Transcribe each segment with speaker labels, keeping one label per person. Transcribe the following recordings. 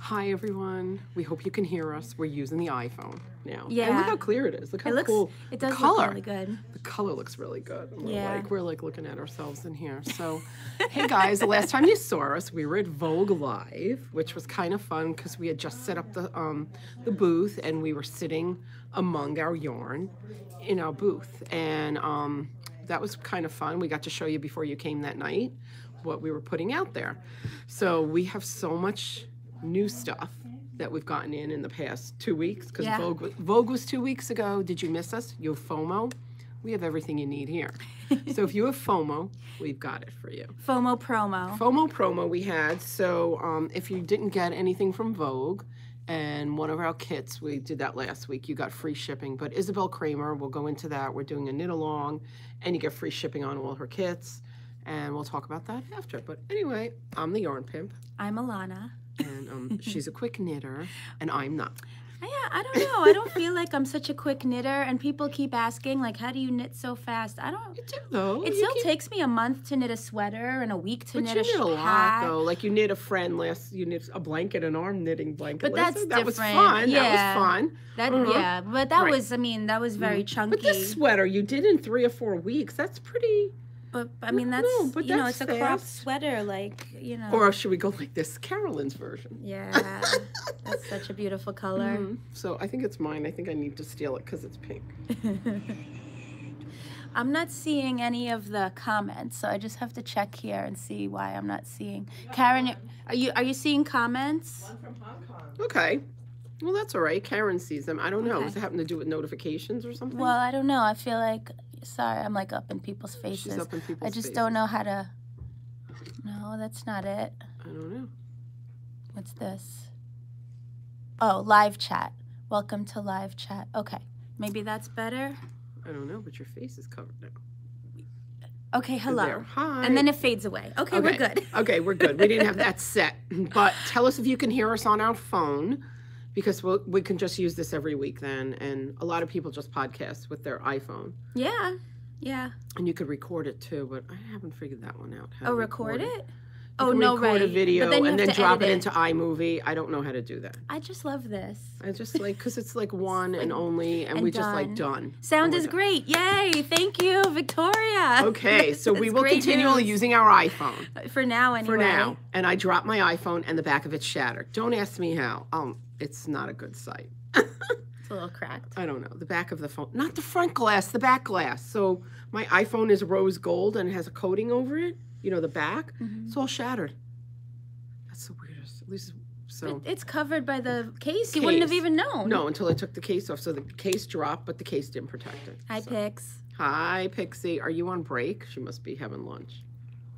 Speaker 1: Hi everyone. We hope you can hear us. We're using the iPhone now. And
Speaker 2: Yeah.
Speaker 1: look how clear it is. Look how
Speaker 2: It looks.
Speaker 1: cool.
Speaker 2: It does
Speaker 1: color.
Speaker 2: look really good.
Speaker 1: The color looks really good. We're
Speaker 2: Yeah.
Speaker 1: like we're like looking at ourselves in here. So, hey guys, the last time you saw us, we were at Vogue Live, which was kind of fun because we had just set up the um the booth and we were sitting among our yarn in our booth, and um that was kind of fun. We got to show you before you came that night what we were putting out there. So we have so much new stuff that we've gotten in in the past two weeks because
Speaker 2: Yeah.
Speaker 1: Vogue, Vogue was two weeks ago. Did you miss us? You have FOMO? We have everything you need here. so if you have FOMO, we've got it for you.
Speaker 2: FOMO promo.
Speaker 1: FOMO promo we had. So um, if you didn't get anything from Vogue and one of our kits, we did that last week, you got free shipping. But Isabell Kraemer, we'll go into that. We're doing a knit along and you get free shipping on all her kits. And we'll talk about that after. But anyway, I'm the yarn pimp
Speaker 2: I'm Alana.
Speaker 1: And um, she's a quick knitter and I'm not.
Speaker 2: Yeah, I don't know. I don't feel like I'm such a quick knitter, and people keep asking like, "How do you knit so fast?" I don't.
Speaker 1: You do though.
Speaker 2: It
Speaker 1: You
Speaker 2: still
Speaker 1: keep-
Speaker 2: takes me a month to knit a sweater and a week to
Speaker 1: But
Speaker 2: knit
Speaker 1: you
Speaker 2: a
Speaker 1: knit a lot though. Like you knit a friend last, you knit a blanket, an arm knitting blanket.
Speaker 2: But
Speaker 1: last
Speaker 2: that's
Speaker 1: time. that was fun.
Speaker 2: Yeah.
Speaker 1: That was fun.
Speaker 2: That
Speaker 1: Uh-huh.
Speaker 2: yeah, but that
Speaker 1: Right.
Speaker 2: was I mean that was very chunky.
Speaker 1: But this sweater you did in three or four weeks. That's pretty.
Speaker 2: But I mean
Speaker 1: No,
Speaker 2: that's
Speaker 1: but
Speaker 2: you know
Speaker 1: that's
Speaker 2: it's a cropped
Speaker 1: fast.
Speaker 2: sweater like you know.
Speaker 1: Or should we go like this, Carolyn's version?
Speaker 2: yeah, that's such a beautiful color.
Speaker 1: Mhm. So I think it's mine. I think I need to steal it because it's pink.
Speaker 2: I'm not seeing any of the comments, so I just have to check here and see why I'm not seeing. Karen, are you are you seeing comments? One from Hong Kong.
Speaker 1: Okay. Well, that's all right. Karen sees them. I don't know.
Speaker 2: Okay.
Speaker 1: Does it happen to do with notifications or something?
Speaker 2: Well, I don't know. I feel like sorry, I'm like up in people's faces.
Speaker 1: She's up in people's
Speaker 2: I just
Speaker 1: faces.
Speaker 2: don't know how to. No, that's not it.
Speaker 1: I don't know.
Speaker 2: What's this? Oh, live chat. Welcome to live chat. Okay, maybe that's better.
Speaker 1: I don't know, but your face is covered now.
Speaker 2: Okay,
Speaker 1: There.
Speaker 2: hello.
Speaker 1: Hi.
Speaker 2: And then it fades away. Okay, we're good.
Speaker 1: okay, we're good. We didn't have that set. But tell us if you can hear us on our phone because we'll, we can just use this every week then. And a lot of people just podcast with their iPhone.
Speaker 2: Yeah, yeah.
Speaker 1: And you could record it too, but I haven't figured that one out. how
Speaker 2: Oh,
Speaker 1: to
Speaker 2: record it?
Speaker 1: You
Speaker 2: Oh no,
Speaker 1: record
Speaker 2: right.
Speaker 1: a video
Speaker 2: then
Speaker 1: and then drop it into iMovie. I don't know how to do that.
Speaker 2: I just love this.
Speaker 1: I just like because it's like one and only, and,
Speaker 2: and
Speaker 1: we just like
Speaker 2: done.
Speaker 1: done.
Speaker 2: Sound is
Speaker 1: done.
Speaker 2: great. Yay! Thank you, Victoria.
Speaker 1: Okay, so we will continue
Speaker 2: news.
Speaker 1: using our iPhone.
Speaker 2: for now anyway.
Speaker 1: for now. And I dropped my iPhone and the back of it shattered. Don't ask me how. Um, it's not a good sight.
Speaker 2: It's a little cracked.
Speaker 1: I don't know. The back of the phone, not the front glass, the back glass. So my iPhone is rose gold and it has a coating over it. You know, the back.
Speaker 2: Mm-hmm.
Speaker 1: It's all shattered. That's the weirdest. At least so.
Speaker 2: It's covered by the case. You wouldn't have even known.
Speaker 1: No, until I took the case off. So the case dropped, but the case didn't protect it.
Speaker 2: Hi,
Speaker 1: So-
Speaker 2: Pix.
Speaker 1: Hi, Pixie. Are you on break? She must be having lunch.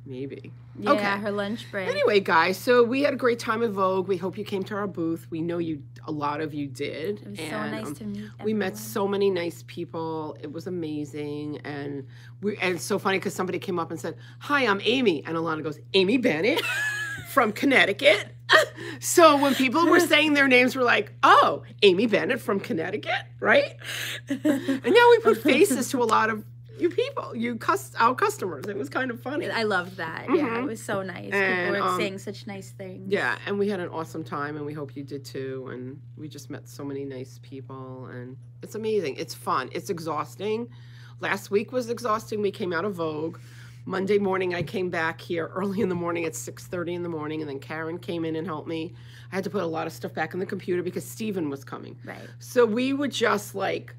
Speaker 1: Maybe.
Speaker 2: Yeah,
Speaker 1: Okay.
Speaker 2: her lunch break.
Speaker 1: Anyway, guys, so we had a great time at Vogue. We hope you came to our booth. We know you, a lot of you did.
Speaker 2: it was so nice
Speaker 1: um,
Speaker 2: to meet.
Speaker 1: we met so many nice people. It was amazing, and we and it's so funny because somebody came up and said, "Hi, I'm Amy," and Alana goes, "Amy Bennett from Connecticut." so when people were saying their names, we're like, "Oh, Amy Bennett from Connecticut, right?" and now we put faces to a lot of you people, you cus- our customers. It was kind of funny.
Speaker 2: I loved that. Yeah,
Speaker 1: Mhm.
Speaker 2: it was so nice.
Speaker 1: And,
Speaker 2: People were
Speaker 1: um,
Speaker 2: saying such nice things.
Speaker 1: Yeah, and we had an awesome time, and we hope you did too. And we just met so many nice people, and it's amazing. It's fun. It's exhausting. Last week was exhausting. We came out of Vogue. Monday morning, I came back here early in the morning at six thirty in the morning, and then Karen came in and helped me. I had to put a lot of stuff back in the computer because Stephen was coming.
Speaker 2: Right.
Speaker 1: So we were just like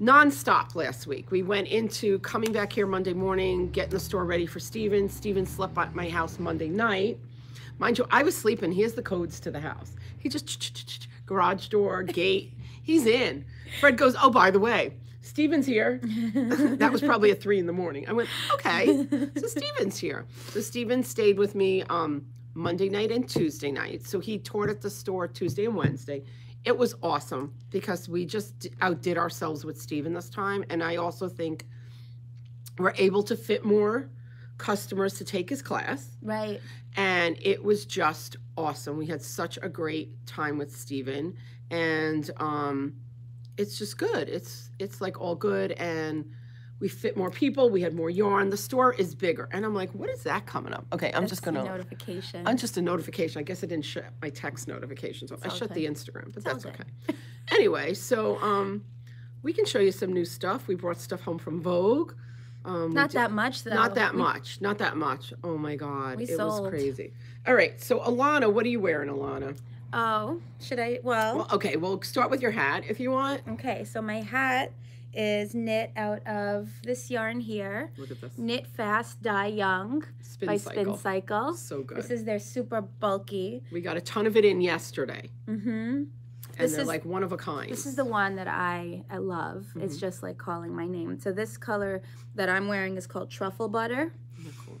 Speaker 1: nonstop last week. We went into coming back here Monday morning, getting the store ready for Stephen. Stephen slept at my house Monday night. Mind you, I was sleeping. He has the codes to the house. He just garage door, gate. He's in. Fred goes, Oh, by the way, Stephen's here. that was probably at three in the morning. I went, Okay. So Stephen's here. So Stephen stayed with me um, Monday night and Tuesday night. So he toured at the store Tuesday and Wednesday. It was awesome because we just outdid ourselves with Stephen this time. And I also think we're able to fit more customers to take his class
Speaker 2: Right.
Speaker 1: and it was just awesome. We had such a great time with Stephen and um it's just good. It's it's like all good and we fit more people, we had more yarn. The store is bigger. And I'm like, what is that coming up? Okay, I'm just
Speaker 2: That's the
Speaker 1: gonna
Speaker 2: notification.
Speaker 1: I'm just a notification. I guess I didn't shut my text notifications off. I shut the Instagram, but that's
Speaker 2: good.
Speaker 1: okay. anyway, so um we can show you some new stuff. We brought stuff home from Vogue. Um,
Speaker 2: Not that much though.
Speaker 1: not that
Speaker 2: We-
Speaker 1: much. Not that much. Oh my god.
Speaker 2: We
Speaker 1: it was crazy. All right. So Alana, what are you wearing, Alana?
Speaker 2: Oh, should I? Well,
Speaker 1: Well, okay, well start with your hat if you want.
Speaker 2: okay. So my hat is knit out of this yarn here.
Speaker 1: Look at this.
Speaker 2: Knit Fast, Die Young
Speaker 1: Spin
Speaker 2: by
Speaker 1: cycle.
Speaker 2: Spin Cycle.
Speaker 1: So good.
Speaker 2: This is their super bulky.
Speaker 1: we got a ton of it in yesterday.
Speaker 2: Mm-hmm.
Speaker 1: And
Speaker 2: This
Speaker 1: they're
Speaker 2: is-
Speaker 1: like one of a kind.
Speaker 2: This is the one that I I love. It's
Speaker 1: Mm-hmm.
Speaker 2: just like calling my name. So this color that I'm wearing is called Truffle Butter,
Speaker 1: Oh, cool.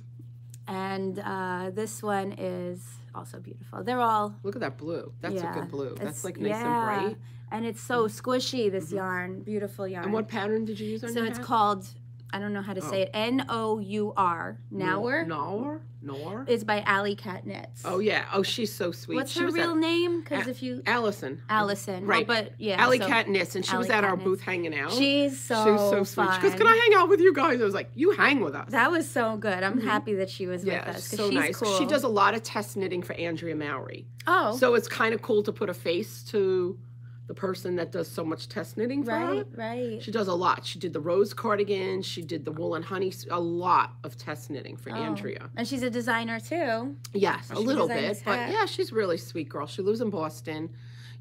Speaker 2: and uh, this one is also beautiful. They're all
Speaker 1: Look at that blue. That's
Speaker 2: yeah,
Speaker 1: a good blue. That's like nice
Speaker 2: yeah.
Speaker 1: and bright.
Speaker 2: And it's so squishy. This yarn, beautiful yarn.
Speaker 1: And what pattern did you use on
Speaker 2: so it's
Speaker 1: hat?
Speaker 2: called I don't know how to say it. N O U R. Nour
Speaker 1: Nour? Nour?
Speaker 2: is by Alley Cat Knits.
Speaker 1: Oh yeah. Oh, she's so sweet.
Speaker 2: What's
Speaker 1: she
Speaker 2: her real
Speaker 1: at
Speaker 2: name? Because if you
Speaker 1: Allison.
Speaker 2: Allison,
Speaker 1: Right.
Speaker 2: Well, but yeah,
Speaker 1: Alley
Speaker 2: so
Speaker 1: Cat Knits, and she was at
Speaker 2: Cat
Speaker 1: our booth hanging out.
Speaker 2: She's so
Speaker 1: she was so sweet. She goes, "Can I hang out with you guys?" I was like, "You hang with us."
Speaker 2: That was so good. I'm happy that she was
Speaker 1: Mm-hmm. yeah,
Speaker 2: with us because
Speaker 1: so
Speaker 2: she's
Speaker 1: nice.
Speaker 2: cool.
Speaker 1: She does a lot of test knitting for Andrea Mowry.
Speaker 2: Oh,
Speaker 1: So it's kind of cool to put a face to the person that does so much test knitting for her.
Speaker 2: right, right.
Speaker 1: She does a lot. She did the rose cardigan. She did the wool and honey. A lot of test knitting for
Speaker 2: Oh.
Speaker 1: Andrea.
Speaker 2: And she's a designer too.
Speaker 1: Yes, a little bit, but yeah, she's really sweet girl. She lives in Boston.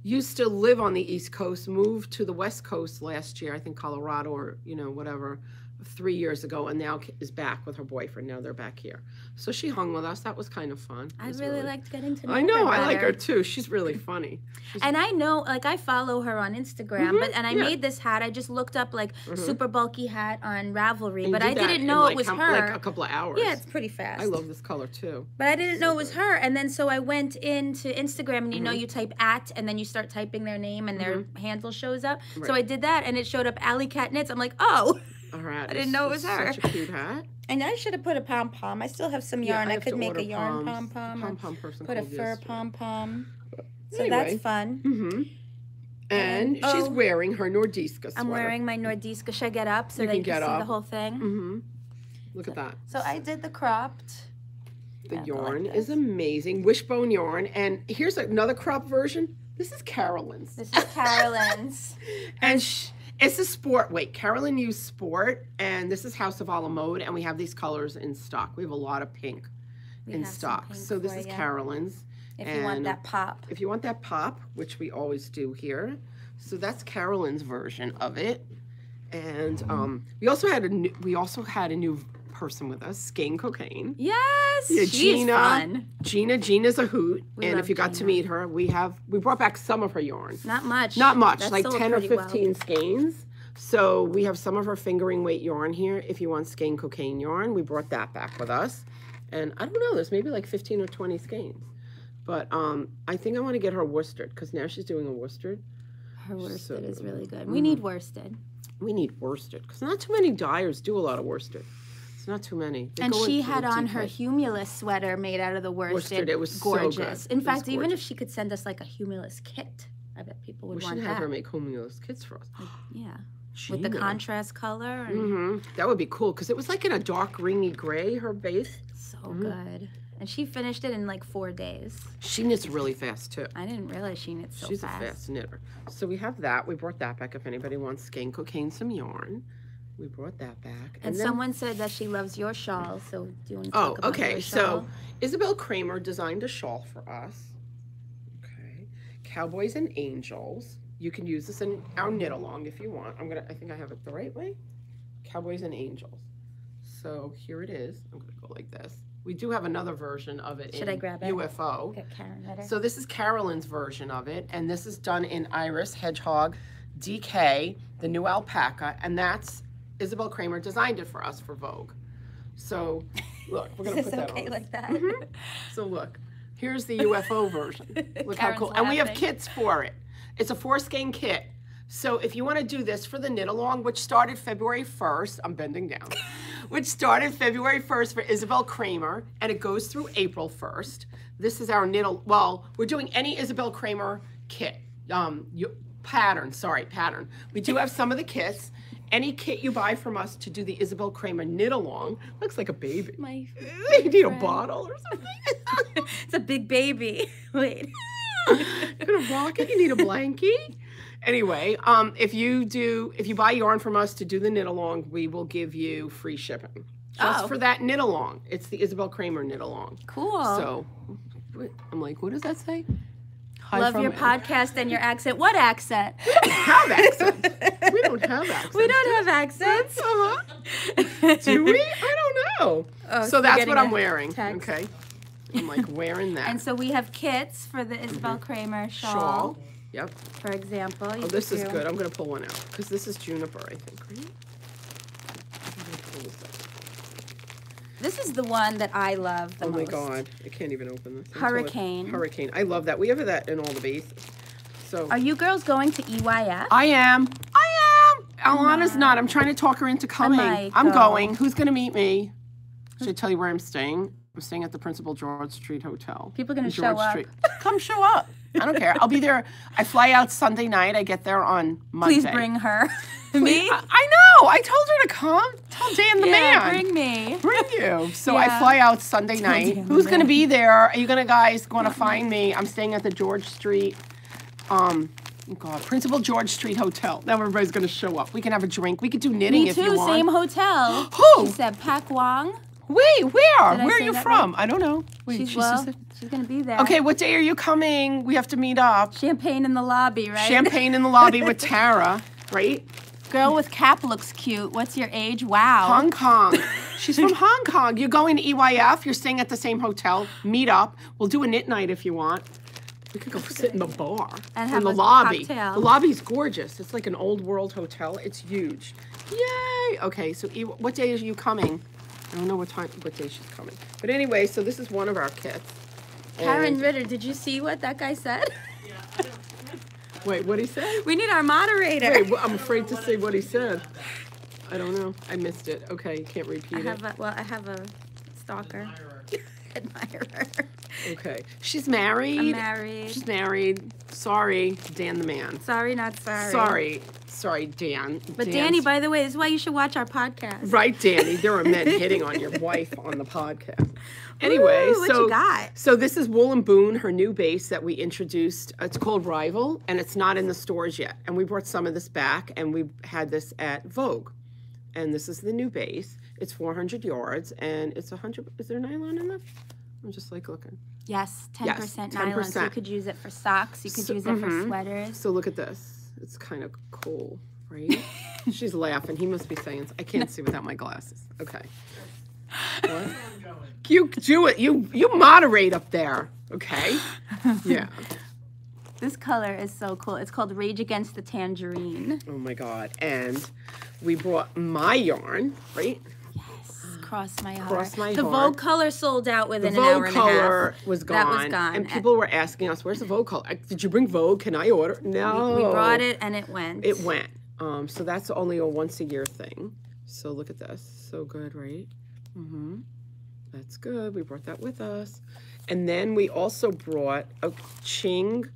Speaker 1: Used to live on the East Coast. Moved to the West Coast last year. I think Colorado or you know whatever. Three years ago, and now is back with her boyfriend. Now they're back here. So she hung with us. That was kind of fun.
Speaker 2: I
Speaker 1: was
Speaker 2: really, liked getting to know
Speaker 1: I know. I like her too. She's really funny. She's-
Speaker 2: And I know, like, I follow her on Instagram, but and I
Speaker 1: Mm-hmm. yeah.
Speaker 2: made this hat. I just looked up like super bulky hat on Ravelry,
Speaker 1: and
Speaker 2: but I didn't
Speaker 1: in,
Speaker 2: know
Speaker 1: like,
Speaker 2: it was her.
Speaker 1: Like a couple of hours.
Speaker 2: yeah, it's pretty fast.
Speaker 1: I love this color too.
Speaker 2: But I didn't know it was her. And then so I went into Instagram and you
Speaker 1: Mm-hmm.
Speaker 2: know you type at and then you start typing their name and their handle shows up. So I did that and it showed up Alley Cat Knits. I'm like, oh.
Speaker 1: All right.
Speaker 2: I didn't know it was her.
Speaker 1: Such a cute hat.
Speaker 2: And I should have put a pom pom. I still have some
Speaker 1: Yeah,
Speaker 2: yarn. I, could make a yarn pom pom.
Speaker 1: Pom pom person
Speaker 2: Put a fur pom pom. So
Speaker 1: Anyway.
Speaker 2: that's fun.
Speaker 1: Mm-hmm. And,
Speaker 2: And-
Speaker 1: she's
Speaker 2: oh.
Speaker 1: wearing her Nordiska sweater.
Speaker 2: I'm wearing my Nordiska. Should I get up so
Speaker 1: You
Speaker 2: that
Speaker 1: can
Speaker 2: you can see the whole thing?
Speaker 1: Mm-hmm. Look at that.
Speaker 2: So I did the cropped.
Speaker 1: The
Speaker 2: Yeah, I go like
Speaker 1: yarn is amazing. Wishbone yarn. And here's another crop version. This is Carolyn's.
Speaker 2: This is Carolyn's.
Speaker 1: and sh- it's a sport Wait, Carolyn used sport, and this is House of a Mode, and we have these colors in stock. We have a lot of pink
Speaker 2: We
Speaker 1: in stock.
Speaker 2: pink
Speaker 1: So this is
Speaker 2: ya.
Speaker 1: Carolyn's.
Speaker 2: If you want that pop.
Speaker 1: If you want that pop, which we always do here, so that's Carolyn's version of it. And um, we also had a new, we also had a new person with us, Skein Cocaine.
Speaker 2: Yes,
Speaker 1: Yeah,
Speaker 2: she's
Speaker 1: Gina.
Speaker 2: fun.
Speaker 1: Gina, Gina's a hoot,
Speaker 2: We
Speaker 1: and if you got to meet her, we have we brought back some of her yarn.
Speaker 2: Not much.
Speaker 1: Not much,
Speaker 2: That
Speaker 1: like ten or
Speaker 2: pretty well.
Speaker 1: fifteen skeins. So we have some of her fingering weight yarn here. If you want skein cocaine yarn, we brought that back with us. And I don't know, there's maybe like fifteen or twenty skeins. But um, I think I want to get her worsted because now she's doing a worsted.
Speaker 2: Her worsted is really good. We need worsted.
Speaker 1: We need worsted because not too many dyers do a lot of worsted. Not too many. They
Speaker 2: And she had on her. Humulus sweater made out of the worsted.
Speaker 1: Worsted, it was so
Speaker 2: gorgeous.
Speaker 1: It
Speaker 2: In
Speaker 1: was
Speaker 2: fact, even if she could send us like a Humulus kit, I bet people would
Speaker 1: We
Speaker 2: want
Speaker 1: should have her make Humulus kits for us.
Speaker 2: yeah, with the contrast color. And
Speaker 1: hmm That would be cool because it was like in a dark, rainy gray. Her base.
Speaker 2: So
Speaker 1: Mm-hmm.
Speaker 2: good. And she finished it in like four days.
Speaker 1: She knits really fast too.
Speaker 2: I didn't realize she knits so
Speaker 1: She's
Speaker 2: fast.
Speaker 1: She's a fast knitter. So we have that. We brought that back. If anybody wants skein cocaine, some yarn, we brought that back.
Speaker 2: And
Speaker 1: then-
Speaker 2: someone said that she loves your shawl. So do you want to
Speaker 1: Oh,
Speaker 2: talk about
Speaker 1: okay. So? Isabell Kraemer designed a shawl for us. Okay. Cowboys and Angels. You can use this in our knit along if you want. I'm gonna. I think I have it the right way. Cowboys and Angels. So here it is. I'm gonna go like this. We do have another version of it
Speaker 2: Should
Speaker 1: in
Speaker 2: I grab it?
Speaker 1: UFO.
Speaker 2: Get Karen better.
Speaker 1: So this is Carolyn's version of it, and this is done in Iris Hedgehog DK, the new alpaca, and that's Isabell Kraemer designed it for us for Vogue. So look, we're gonna
Speaker 2: Is
Speaker 1: put that
Speaker 2: okay
Speaker 1: on.
Speaker 2: like that?
Speaker 1: Mhm. So look, here's the UFO version. Look how cool. And we have kits for it. It's a four skein kit. So if you want to do this for the knit along, which started February 1st, I'm bending down, which started February 1st for Isabell Kraemer, and it goes through April 1st. This is our knit. Well, we're doing any Isabell Kraemer kit. Um, you, pattern, sorry, pattern. We do have some of the kits, any kit you buy from us to do the Isabell Kraemer knit along looks like a baby.
Speaker 2: My,
Speaker 1: you need a bottle or something.
Speaker 2: it's a big baby. Wait.
Speaker 1: You're gonna rock it. You need a blankie. Anyway, um, if you do, if you buy yarn from us to do the knit along, we will give you free shipping just
Speaker 2: Oh.
Speaker 1: for that knit along. It's the Isabell Kraemer knit along.
Speaker 2: Cool.
Speaker 1: So, I'm like, what does that say? Hi
Speaker 2: Love your podcast and your accent. What accent?
Speaker 1: We don't have accents. We don't have accents.
Speaker 2: We don't have accents.
Speaker 1: Uh-huh. Do we? I don't know.
Speaker 2: Oh,
Speaker 1: so that's what I'm wearing.
Speaker 2: text.
Speaker 1: Okay. I'm like wearing that
Speaker 2: And so we have kits for the Isabell Kraemer shawl,
Speaker 1: shawl. Yep.
Speaker 2: for example.
Speaker 1: Oh, this is
Speaker 2: do-
Speaker 1: good. I'm gonna pull one out because this is juniper, I think, right? I'm gonna pull this out.
Speaker 2: This is the one that I love the
Speaker 1: Oh my
Speaker 2: most.
Speaker 1: god, I can't even open this. until it-
Speaker 2: Hurricane.
Speaker 1: Hurricane. I love that. We have that in all the bases. So
Speaker 2: Are you girls going to E EYF?
Speaker 1: I am. I am. Oh, Alana's not. I'm trying to talk her into coming.
Speaker 2: Oh
Speaker 1: I'm
Speaker 2: go.
Speaker 1: going. Who's gonna meet me? Should I tell you where I'm staying? I'm staying at the Principal George Street Hotel.
Speaker 2: People are gonna
Speaker 1: in
Speaker 2: show up.
Speaker 1: Street. Come show up. I don't care. I'll be there. I fly out Sunday night. I get there on Monday.
Speaker 2: Please bring her. Me?
Speaker 1: I, I know. I told her to come. Tell Dan the
Speaker 2: yeah,
Speaker 1: man.
Speaker 2: bring me.
Speaker 1: Bring you. So
Speaker 2: Yeah.
Speaker 1: I fly out Sunday night.
Speaker 2: Dan
Speaker 1: Who's going to be there? Are you going to guys going to find me? I'm staying at the George Street, um, oh God, Principal George Street Hotel. Now everybody's going to show up. We can have a drink. We could do knitting
Speaker 2: Me
Speaker 1: if
Speaker 2: too,
Speaker 1: you want.
Speaker 2: same hotel.
Speaker 1: Who?
Speaker 2: She said Pak Wong.
Speaker 1: Wait, where?
Speaker 2: I
Speaker 1: Where are you from? I don't know. Wait,
Speaker 2: She's
Speaker 1: she
Speaker 2: well,
Speaker 1: said-
Speaker 2: she's gonna be there.
Speaker 1: Okay, what day are you coming? We have to meet up.
Speaker 2: Champagne in the lobby, right?
Speaker 1: Champagne in the lobby with Tara, right?
Speaker 2: Girl with cap looks cute. What's your age? Wow.
Speaker 1: Hong Kong. She's from Hong Kong. You're going to EYF. You're staying at the same hotel. Meet up. We'll do a knit night if you want. We could go sit in the bar
Speaker 2: And
Speaker 1: in
Speaker 2: have
Speaker 1: the
Speaker 2: a
Speaker 1: lobby.
Speaker 2: cocktail.
Speaker 1: The lobby's gorgeous. It's like an old world hotel. It's huge. Yay! Okay, so E- what day are you coming? I don't know what time, what day she's coming. But anyway, so this is one of our kits.
Speaker 2: Karen
Speaker 1: And-
Speaker 2: Ritter, did you see what that guy said?
Speaker 1: wait, what he say?
Speaker 2: We need our moderator.
Speaker 1: Wait, wh- I'm afraid to say what he said. I don't know. I missed it. Okay, you can't
Speaker 2: I
Speaker 1: repeat it.
Speaker 2: have a, well, I have a stalker. Admirer.
Speaker 1: Okay. She's married.
Speaker 2: I'm married.
Speaker 1: She's married. Sorry, Dan the man.
Speaker 2: Sorry, not sorry.
Speaker 1: Sorry. Sorry, Dan.
Speaker 2: But
Speaker 1: Dan's-
Speaker 2: Danny, by the way, this is why you should watch our podcast.
Speaker 1: Right, Danny. There are men hitting on your wife on the podcast. Anyway,
Speaker 2: Ooh, what
Speaker 1: so
Speaker 2: you got?
Speaker 1: so this is Woolenboon, her new base that we introduced. Uh, it's called Rival, and it's not in the stores yet. And we brought some of this back, and we had this at Vogue. And this is the new base. It's 400 yards, and it's 100. Is there nylon in there? I'm just like looking.
Speaker 2: Yes, 10%
Speaker 1: Yes,
Speaker 2: nylon. So you could use it for socks. You could
Speaker 1: So-
Speaker 2: use it for
Speaker 1: mhm.
Speaker 2: sweaters.
Speaker 1: So look at this. It's kind of cool, right? She's laughing. He must be saying, I can't see without my glasses. Okay. What? You do it. You you moderate up there. Okay. Yeah.
Speaker 2: This color is so cool. It's called Rage Against the Tangerine.
Speaker 1: Oh my God. And we brought my yarn, right?
Speaker 2: Yes, cross my heart.
Speaker 1: Cross my
Speaker 2: the
Speaker 1: heart.
Speaker 2: Vogue color sold out
Speaker 1: The
Speaker 2: within an hour
Speaker 1: Vogue
Speaker 2: and
Speaker 1: color
Speaker 2: a half.
Speaker 1: was gone.
Speaker 2: That was gone.
Speaker 1: And people were asking us, "Where's the Vogue color? Did you bring Vogue? Can I order?" No.
Speaker 2: We brought it and it went.
Speaker 1: It went. Um, so that's only a once a year thing. So look at this. So good, right? Mm-hmm. That's good. We brought that with us. And then we also brought a Qing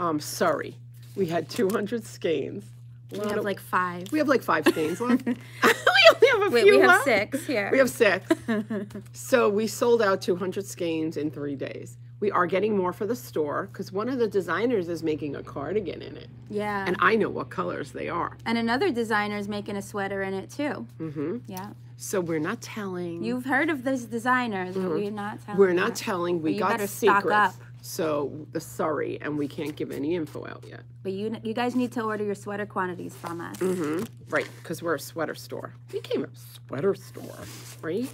Speaker 1: um, Surrey. We had 200 skeins.
Speaker 2: We have
Speaker 1: of-
Speaker 2: like five.
Speaker 1: we have like five skeins left. have a
Speaker 2: Wait,
Speaker 1: few
Speaker 2: we have
Speaker 1: left.
Speaker 2: six here.
Speaker 1: We have six. so we sold out 200 skeins in three days. We are getting more for the store because one of the designers is making a cardigan in it.
Speaker 2: yeah.
Speaker 1: And I know what colors they are.
Speaker 2: And another designer is making a sweater in it too.
Speaker 1: Mm-hmm.
Speaker 2: Yeah.
Speaker 1: So we're not telling.
Speaker 2: You've heard of these designers, but we're not telling.
Speaker 1: We're not
Speaker 2: that.
Speaker 1: telling. We got secrets. So the sorry, and we can't give any info out yet.
Speaker 2: But you you guys need to order your sweater quantities from us.
Speaker 1: Mm-hmm. Right, because we're a sweater store. We came a sweater store, right?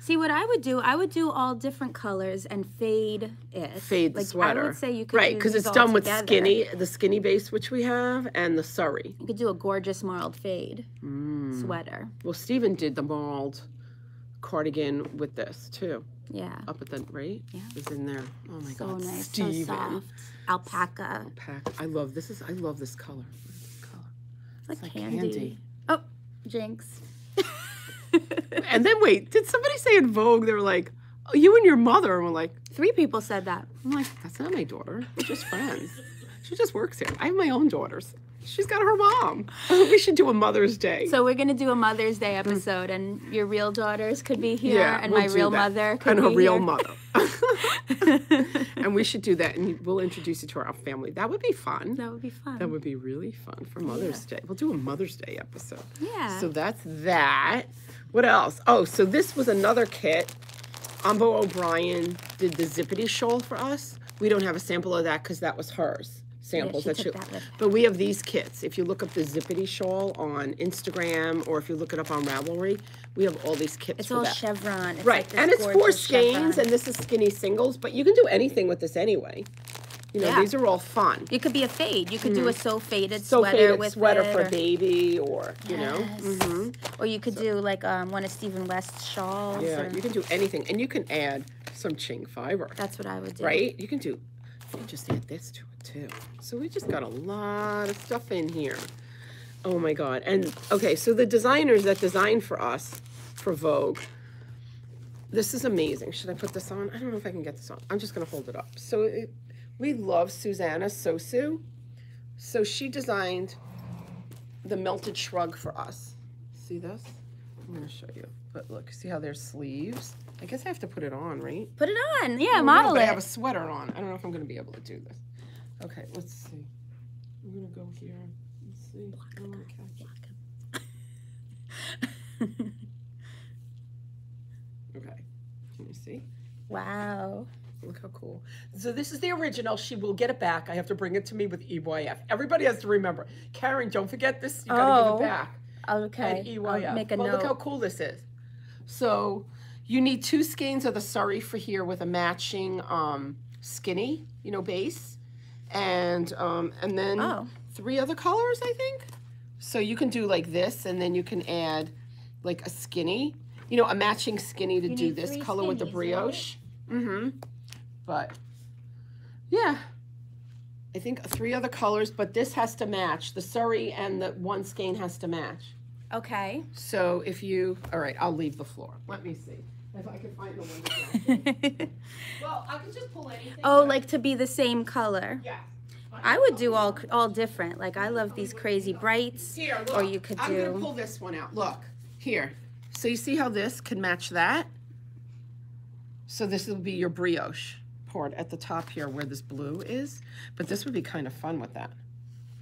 Speaker 2: See what I would do? I would do all different colors and fade it.
Speaker 1: Fade the
Speaker 2: like,
Speaker 1: sweater.
Speaker 2: I would say you could
Speaker 1: right, because it's done with
Speaker 2: together.
Speaker 1: skinny, the skinny base which we have, and the surrey.
Speaker 2: You could do a gorgeous marled fade
Speaker 1: Mm.
Speaker 2: sweater.
Speaker 1: Well, Stephen did the mauled cardigan with this too.
Speaker 2: Yeah.
Speaker 1: Up at the right.
Speaker 2: Yeah.
Speaker 1: It's in there. Oh my
Speaker 2: so
Speaker 1: God,
Speaker 2: nice.
Speaker 1: Stephen.
Speaker 2: So soft. Alpaca.
Speaker 1: Pack. I love this. Is I love this color. This color.
Speaker 2: It's like,
Speaker 1: like
Speaker 2: candy.
Speaker 1: candy.
Speaker 2: Oh, Jinx.
Speaker 1: And then wait, did somebody say in Vogue they were like, "Oh, you and your mother," and we're like,
Speaker 2: Three people said that.
Speaker 1: I'm like, that's not my daughter. We're just friends. She just works here. I have my own daughters. She's got her mom. We should do a Mother's Day.
Speaker 2: So we're gonna do a Mother's Day episode, and your real daughters could be here, and
Speaker 1: we'll
Speaker 2: my real
Speaker 1: that.
Speaker 2: mother could
Speaker 1: and her
Speaker 2: be
Speaker 1: real
Speaker 2: here.
Speaker 1: mother. and we should do that, and we'll introduce you to our family. That would be fun.
Speaker 2: That would be fun.
Speaker 1: That would be really fun for Mother's Day. We'll do a Mother's Day episode.
Speaker 2: yeah.
Speaker 1: So that's that. What else? Oh, so this was another kit. Ambah O'Brien did the zippity shawl for us. We don't have a sample of that because that was hers. Samples
Speaker 2: she
Speaker 1: that
Speaker 2: that.
Speaker 1: But we have these kits. If you look up the zippity shawl on Instagram or if you look it up on Ravelry, we have all these kits
Speaker 2: it's all
Speaker 1: that.
Speaker 2: chevron. It's
Speaker 1: Right,
Speaker 2: like
Speaker 1: and it's four skeins, and this is skinny singles, but you can do anything with this anyway. You know,
Speaker 2: Yeah.
Speaker 1: these are all fun.
Speaker 2: it could be a fade. You could do a so faded.
Speaker 1: So
Speaker 2: sweater
Speaker 1: faded
Speaker 2: with
Speaker 1: sweater for
Speaker 2: or,
Speaker 1: a baby, or you know,
Speaker 2: Yes.
Speaker 1: hmm
Speaker 2: or you could do like um, one of Stephen West's shawls.
Speaker 1: yeah,
Speaker 2: or-
Speaker 1: you can do anything, and you can add some Qing fiber,
Speaker 2: that's what I would do.
Speaker 1: right? You can do, just add this to it too. So we just got a lot of stuff in here. Oh my god! And okay, so the designers that designed for us for Vogue. This is amazing. Should I put this on? I don't know if I can get this on. I'm just gonna hold it up. So it, we love Susanna Sosu. So she designed the melted shrug for us. See this? I'm gonna show you. But look, see how there's sleeves? I guess I have to put it on, right?
Speaker 2: Put it on. Yeah,
Speaker 1: Oh,
Speaker 2: model
Speaker 1: but I have a sweater on. I don't know if I'm gonna be able to do this. Okay, let's see. I'm gonna go here. Let's see. I don't wanna catch it. Okay. Can you see?
Speaker 2: wow.
Speaker 1: Look how cool. So this is the original. She will get it back. I have to bring it to me with EYF. Everybody has to remember. Karen, don't forget this. You gotta give
Speaker 2: Oh,
Speaker 1: it back.
Speaker 2: Okay.
Speaker 1: And
Speaker 2: I'll
Speaker 1: EYF.
Speaker 2: make a
Speaker 1: well, look how cool this is. So you need two skeins of the Surrey for here with a matching um, skinny, you know, base, and um, and then
Speaker 2: Oh.
Speaker 1: three other colors, I think. So you can do like this, and then you can add like a skinny, you know, a matching skinny to
Speaker 2: You
Speaker 1: do this color with the
Speaker 2: skinnies, right?
Speaker 1: brioche. Mm-hmm. But yeah. I think three other colors, but this has to match. The Surrey and the one skein has to match.
Speaker 2: Okay.
Speaker 1: So if you, all right, I'll leave the floor. Let me see if I can find the one. Well, I can just pull anything.
Speaker 2: oh, like to be the same color.
Speaker 1: yeah.
Speaker 2: I would do all all different. Like I love these crazy brights.
Speaker 1: Here, look.
Speaker 2: Or you could do.
Speaker 1: I'm gonna pull this one out. Look here. So you see how this can match that? So this will be your brioche part at the top here where this blue is. But this would be kind of fun with that,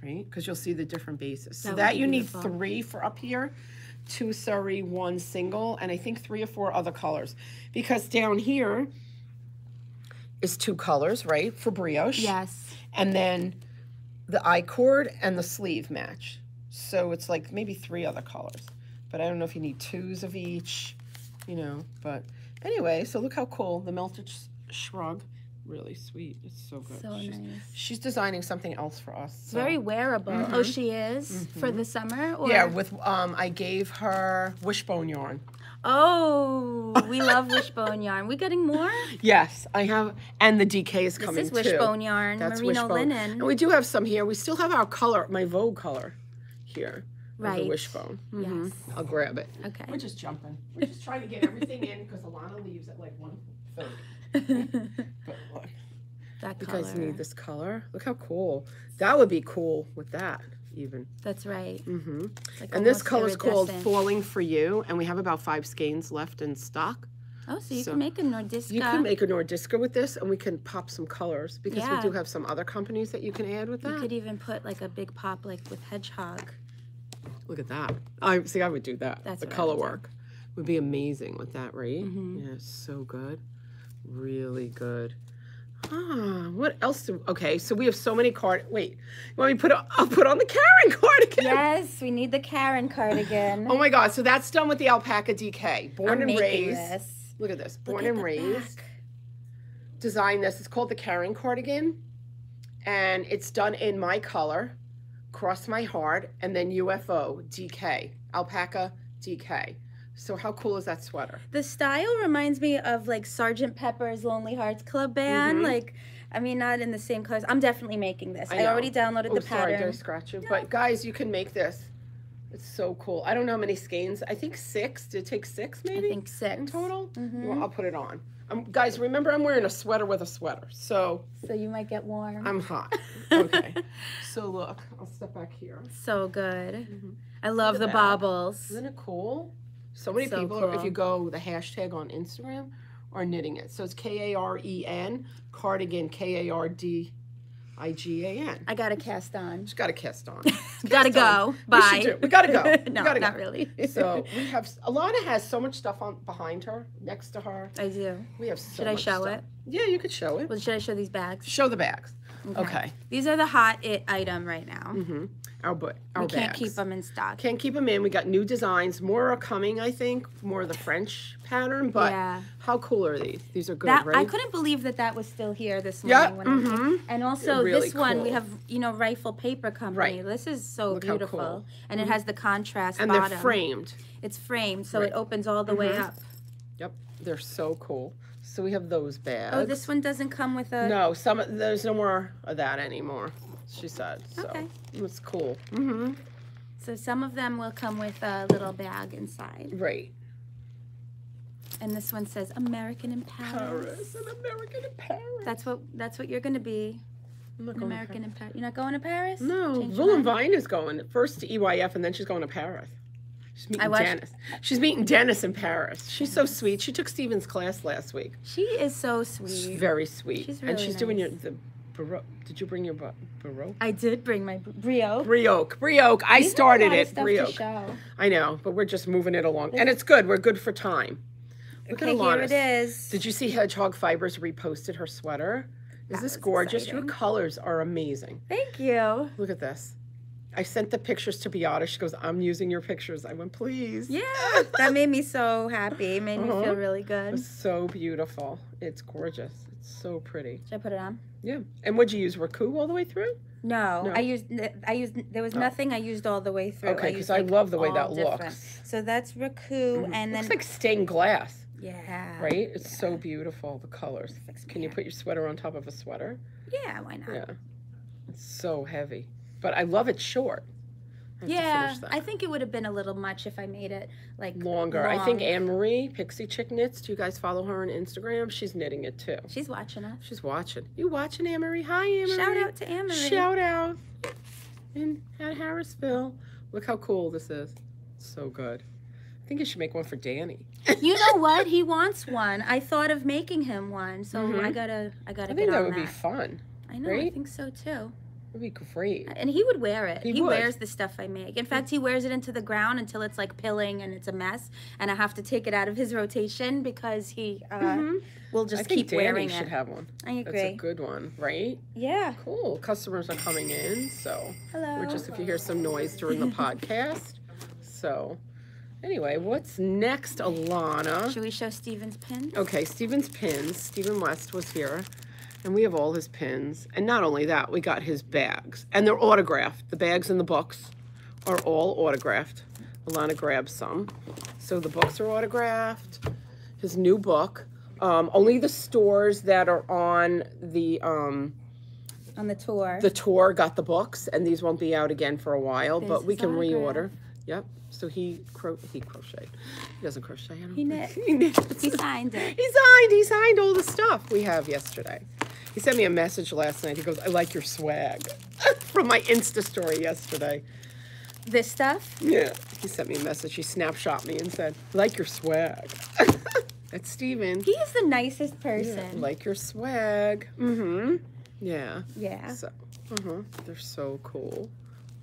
Speaker 1: right? Because you'll see the different bases. So
Speaker 2: That would
Speaker 1: that
Speaker 2: be
Speaker 1: you need three for up here. Two Surrey, one single, and I think three or four other colors. Because down here is two colors, right? For brioche.
Speaker 2: Yes.
Speaker 1: And then the I cord and the sleeve match. So it's like maybe three other colors. But I don't know if you need twos of each, you know. But anyway, so look how cool. The melted sh- shrug. Really sweet. It's so good.
Speaker 2: So
Speaker 1: she's,
Speaker 2: nice.
Speaker 1: she's designing something else for us. so-
Speaker 2: Very wearable. Oh, she is for the summer. Or?
Speaker 1: Mm-hmm. Yeah, with um, I gave her wishbone yarn.
Speaker 2: Oh, we love wishbone yarn. We getting more?
Speaker 1: Yes, I have, and the DK is
Speaker 2: This
Speaker 1: coming This
Speaker 2: is
Speaker 1: too.
Speaker 2: wishbone yarn,
Speaker 1: That's
Speaker 2: merino
Speaker 1: wishbone.
Speaker 2: linen.
Speaker 1: And we do have some here. We still have our color, my Vogue color here. of
Speaker 2: Right.
Speaker 1: The wishbone. Mhm.
Speaker 2: Yes.
Speaker 1: I'll grab it.
Speaker 2: Okay.
Speaker 1: We're just jumping. We're just trying to get everything in because Alana leaves at like one thirty. But look,
Speaker 2: that
Speaker 1: you guys need this color. Look how cool. That would be cool with that even.
Speaker 2: That's right.
Speaker 1: Mm -hmm.
Speaker 2: Like
Speaker 1: And this
Speaker 2: color
Speaker 1: is called. Falling for You, and we have about five skeins left in stock.
Speaker 2: Oh, so you
Speaker 1: so
Speaker 2: can make a Nordiska.
Speaker 1: You can make a Nordiska with this, and we can pop some colors because
Speaker 2: Yeah.
Speaker 1: we do have some other companies that you can add with that.
Speaker 2: You could even put like a big pop like with hedgehog.
Speaker 1: Look at that. I see. I would do that.
Speaker 2: That's
Speaker 1: the color work would be amazing with that, right?
Speaker 2: Mhm.
Speaker 1: Yeah, so good, really good. Ah, what else? Do, okay, so we have so many card. Wait, you want me put? A, I'll put on the Karen cardigan.
Speaker 2: Yes, we need the Karen cardigan.
Speaker 1: Oh my God! So that's done with the alpaca DK. Born
Speaker 2: I'm
Speaker 1: and raised.
Speaker 2: this.
Speaker 1: Look at this. Born
Speaker 2: at
Speaker 1: and raised.
Speaker 2: back.
Speaker 1: Designed this. It's called the Karen cardigan, and it's done in my color, cross my heart, and then UFO DK alpaca DK. So how cool is that sweater?
Speaker 2: The style reminds me of like Sergeant Pepper's Lonely Hearts Club Band.
Speaker 1: Mhm.
Speaker 2: Like, I mean, not in the same colors. I'm definitely making this.
Speaker 1: I
Speaker 2: I, already downloaded
Speaker 1: Oh,
Speaker 2: the
Speaker 1: sorry, did I
Speaker 2: pattern.
Speaker 1: scratch you? But guys, you can make this. It's so cool. I don't know how many skeins. I think six. Did it take six maybe?
Speaker 2: I think six.
Speaker 1: in total?
Speaker 2: Mhm.
Speaker 1: Well, I'll put it on. Um, guys, remember I'm wearing a sweater with a sweater, so
Speaker 2: So you might get warm.
Speaker 1: I'm hot. Okay. So look, I'll step back here.
Speaker 2: so good.
Speaker 1: Mhm.
Speaker 2: I love the
Speaker 1: that.
Speaker 2: baubles.
Speaker 1: Isn't it cool? So many
Speaker 2: So
Speaker 1: people, are, if you go the hashtag on Instagram, are knitting it. So it's K A R E N cardigan K A R D I G A N.
Speaker 2: I got to cast on.
Speaker 1: Just got to cast on.
Speaker 2: Gotta go. Bye.
Speaker 1: do- We gotta go. We
Speaker 2: no,
Speaker 1: gotta
Speaker 2: not
Speaker 1: go.
Speaker 2: really.
Speaker 1: So we have Alana has so much stuff on behind her, next to her.
Speaker 2: I do.
Speaker 1: We have so
Speaker 2: Should I show
Speaker 1: stuff.
Speaker 2: it?
Speaker 1: Yeah, you could show it.
Speaker 2: Well, should I show these bags?
Speaker 1: Show the bags. Okay.
Speaker 2: These are the hot it item right now.
Speaker 1: Mm-hmm. Our but our
Speaker 2: we can't
Speaker 1: bags.
Speaker 2: keep them in stock.
Speaker 1: Can't keep them in. We got new designs. More are coming, I think. More of the French pattern. But
Speaker 2: yeah.
Speaker 1: how cool are these? These are good,
Speaker 2: That
Speaker 1: right?
Speaker 2: I couldn't believe that that was still here this morning. When I came.
Speaker 1: mhm.
Speaker 2: And also
Speaker 1: really
Speaker 2: this one we have, you know, Rifle Paper Company.
Speaker 1: Right.
Speaker 2: This is so
Speaker 1: Look
Speaker 2: beautiful,
Speaker 1: cool.
Speaker 2: and it has the contrast
Speaker 1: and
Speaker 2: bottom.
Speaker 1: they're framed.
Speaker 2: It's framed, so
Speaker 1: Right.
Speaker 2: it opens all the way
Speaker 1: Mhm.
Speaker 2: up.
Speaker 1: Yep, they're so cool. So we have those bags.
Speaker 2: Oh, this one doesn't come with a.
Speaker 1: No, some there's no more of that anymore. She said. So
Speaker 2: Okay.
Speaker 1: it's cool. Mm-hmm.
Speaker 2: So some of them will come with a little bag inside,
Speaker 1: Right.
Speaker 2: and this one says American in Paris.
Speaker 1: Paris, an American in Paris.
Speaker 2: That's what that's what you're gonna be.
Speaker 1: I'm not
Speaker 2: An
Speaker 1: going to
Speaker 2: American in Paris. You're not going to Paris?
Speaker 1: No,
Speaker 2: your
Speaker 1: Vine is going first to EYF and then she's going to Paris. She's meeting
Speaker 2: watched-
Speaker 1: Dennis. She's meeting Dennis in Paris. She's so sweet. She took Stephen's class last week.
Speaker 2: She is so
Speaker 1: She's
Speaker 2: sweet.
Speaker 1: very sweet.
Speaker 2: She's
Speaker 1: and
Speaker 2: really
Speaker 1: she's doing your the baroque. Did you bring your ba- baroque?
Speaker 2: I did bring my brio.
Speaker 1: Brioche. Brioche. I
Speaker 2: We have a
Speaker 1: started it. Brioche.
Speaker 2: show.
Speaker 1: I know, but we're just moving it along. And it's good. We're good for time. Look
Speaker 2: Okay,
Speaker 1: at
Speaker 2: here it is.
Speaker 1: Did you see Hedgehog Fibers reposted her sweater? Is
Speaker 2: That
Speaker 1: this gorgeous?
Speaker 2: exciting.
Speaker 1: Your colors are amazing.
Speaker 2: Thank you.
Speaker 1: Look at this. I sent the pictures to Beata. She goes, I'm using your pictures. I went, please.
Speaker 2: Yeah, that made me so happy. It made me
Speaker 1: Uh-huh.
Speaker 2: feel really good.
Speaker 1: It's so beautiful. It's gorgeous. It's so pretty.
Speaker 2: Should I put it on?
Speaker 1: Yeah. And would you use Raku all the way through?
Speaker 2: No,
Speaker 1: No.
Speaker 2: I used. I used. There was
Speaker 1: Oh.
Speaker 2: nothing I used all the way through.
Speaker 1: Okay, because I
Speaker 2: like,
Speaker 1: love the way that
Speaker 2: different.
Speaker 1: looks.
Speaker 2: So that's Raku,
Speaker 1: Mhm.
Speaker 2: and then
Speaker 1: looks like stained glass,
Speaker 2: yeah,
Speaker 1: right? It's so beautiful, the colors. Can you put your sweater on top of a sweater?
Speaker 2: Yeah, why not?
Speaker 1: Yeah. It's so heavy. But I love it short. I
Speaker 2: Yeah. I think it would have been a little much if I made it like
Speaker 1: longer. I think
Speaker 2: long.
Speaker 1: Anne Marie, Pixie Chick Knits, do you guys follow her on Instagram? She's knitting it too.
Speaker 2: She's watching us.
Speaker 1: She's watching. You watching Anne Marie? Hi, Anne Marie.
Speaker 2: Shout out to Anne Marie.
Speaker 1: Shout out in at Harrisville. Look how cool this is. So good. I think you should make one for Danny.
Speaker 2: You know what? He wants one. I thought of making him one, so
Speaker 1: Mhm.
Speaker 2: I gotta, I gotta
Speaker 1: I
Speaker 2: get
Speaker 1: think that
Speaker 2: on
Speaker 1: would
Speaker 2: that.
Speaker 1: be fun.
Speaker 2: I know. I think so too.
Speaker 1: It would be great.
Speaker 2: And he would wear it.
Speaker 1: He
Speaker 2: He, wears the stuff I make. In fact, he wears it into the ground until it's like pilling and it's a mess, and I have to take it out of his rotation because he uh,
Speaker 1: Mhm.
Speaker 2: will
Speaker 1: I
Speaker 2: just
Speaker 1: think
Speaker 2: keep
Speaker 1: Danny
Speaker 2: wearing
Speaker 1: should
Speaker 2: it.
Speaker 1: have one.
Speaker 2: I agree.
Speaker 1: That's a good one, right?
Speaker 2: Yeah.
Speaker 1: Cool. Customers are coming in, so
Speaker 2: Hello.
Speaker 1: we're just if you hear some noise during the podcast. So anyway, what's next, Alana?
Speaker 2: Should we show Stephen's pin?
Speaker 1: Okay, Stephen's pins. Stephen West was here, and we have all his pins. And not only that, we got his bags, and they're autographed. The bags and the books are all autographed. Alana grabbed some, so the books are autographed. His new book. Um, only the stores that are on the um,
Speaker 2: On the tour.
Speaker 1: the tour got the books, and these won't be out again for a while.
Speaker 2: There's
Speaker 1: but we can reorder. Yep. So he cro- he crocheted. He doesn't crochet. I don't
Speaker 2: He knit.
Speaker 1: he knits.
Speaker 2: he signed it.
Speaker 1: He signed. He signed all the stuff we have yesterday. He sent me a message last night. He goes, "I like your swag," from my Insta story yesterday.
Speaker 2: This stuff.
Speaker 1: Yeah. He sent me a message. He snapshot me and said, "Like your swag." That's Stephen.
Speaker 2: He is the nicest
Speaker 1: Yeah,
Speaker 2: person.
Speaker 1: Like your swag. Mm-hmm. Yeah.
Speaker 2: Yeah.
Speaker 1: So, uh-huh. They're so cool.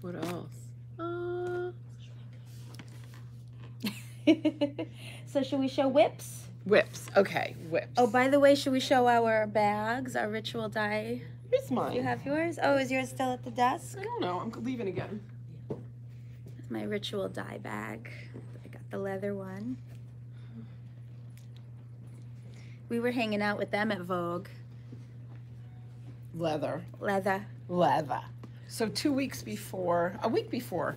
Speaker 1: What else? Uh,
Speaker 2: so should we show whips?
Speaker 1: Whips. Okay, whips.
Speaker 2: Oh, by the way, should we show our bags, our ritual dye?
Speaker 1: here's mine.
Speaker 2: You have yours? Oh, is yours still at the desk?
Speaker 1: I don't know. I'm leaving again.
Speaker 2: My ritual dye bag. I got the leather one. We were hanging out with them at Vogue.
Speaker 1: Leather.
Speaker 2: Leather.
Speaker 1: Leather. So two weeks before, a week before,